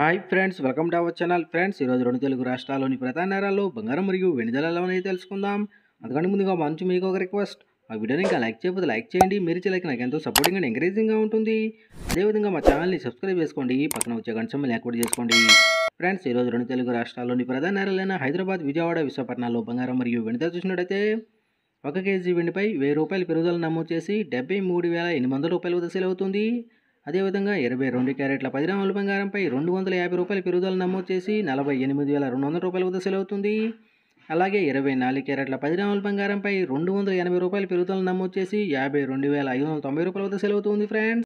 Hi friends welcome to our channel. Friends ఈరోజు రెండు తెలుగు రాష్ట్రాల్లోని ప్రధాన నగరాల్లో బంగారం మరియు వెండి ధరలు అనేది తెలుసుకుందాం. అందుకంటే ముందుగా మంచి మీకు ఒక రిక్వెస్ట్ మా వీడియోని ఇంకా లైక్ చేయకపోతే లైక్ చేయండి. మీరు చేయలేక నాకు ఎంతో సపోర్టింగ్ అండ్ ఎంకరేజింగ్గా ఉంటుంది. అదేవిధంగా మా ఛానల్ని సబ్స్క్రైబ్ చేసుకోండి. పక్కన వచ్చే గంట ఏర్పాటు యాక్టివేట్ చేసుకోండి. ఫ్రెండ్స్ ఈరోజు రెండు తెలుగు రాష్ట్రాల్లోని ప్రధాన నగరాలైన హైదరాబాద్ విజయవాడ విశాఖపట్నాల్లో బంగారం మరియు వెండి ధర చూసినట్టయితే ఒక కేజీ వెండిపై వెయ్యి రూపాయల పెరుగుదల నమోదు చేసి డెబ్బై మూడు వేల ఎనిమిది వందల రూపాయల వద్ద సేల్ అవుతుంది. అదేవిధంగా ఇరవై రెండు క్యారెట్ల పది గ్రాముల బంగారంపై రెండు వందల యాభై రూపాయల పెరుగుదల నమోదు చేసి నలభై ఎనిమిది వేల రెండు వందల రూపాయల వద్ద సెలవుతుంది. అలాగే ఇరవై నాలుగు క్యారెట్ల పది గ్రాముల బంగారంపై రెండు వందల ఎనభై రూపాయల పెరుగుదల నమోదు చేసి యాభై రెండు వేల ఐదు వందల తొంభై రూపాయల వద్ద సెలవుతుంది ఫ్రెండ్స్.